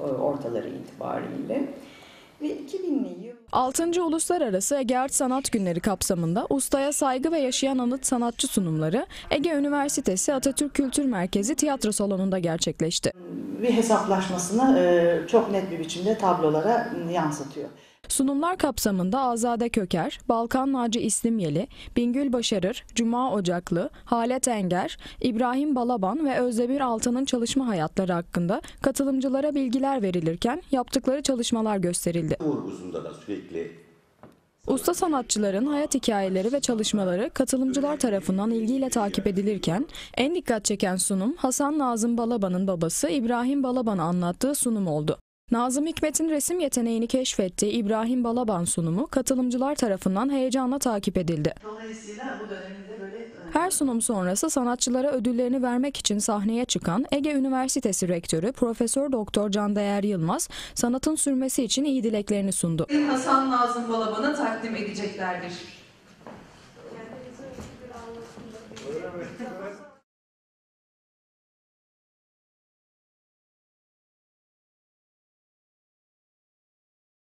e, ortaları itibariyle. Ve 2000'li yıl 6. Uluslararası Ege Art Sanat Günleri kapsamında ustaya saygı ve yaşayan anıt sanatçı sunumları Ege Üniversitesi Atatürk Kültür Merkezi tiyatro salonunda gerçekleşti. bir hesaplaşmasını e, çok net bir biçimde tablolara yansıtıyor. Sunumlar kapsamında Azade Köker, Balkan Naci İslimyeli, Bingül Başarır, Cuma Ocaklı, Halet Enger, İbrahim Balaban ve Özdemir Altan'ın çalışma hayatları hakkında katılımcılara bilgiler verilirken yaptıkları çalışmalar gösterildi. vurgusunda da sürekli Usta sanatçıların hayat hikayeleri ve çalışmaları katılımcılar tarafından ilgiyle takip edilirken en dikkat çeken sunum Hasan Nazım Balaban'ın babası İbrahim Balaban'a anlattığı sunum oldu. Nazım Hikmet'in resim yeteneğini keşfettiği İbrahim Balaban sunumu katılımcılar tarafından heyecanla takip edildi. Böyle Her sunum sonrası sanatçılara ödüllerini vermek için sahneye çıkan Ege Üniversitesi Rektörü Profesör Doktor Can Değer Yılmaz, sanatın sürmesi için iyi dileklerini sundu. Hasan Nazım Balaban'a takdim edeceklerdir.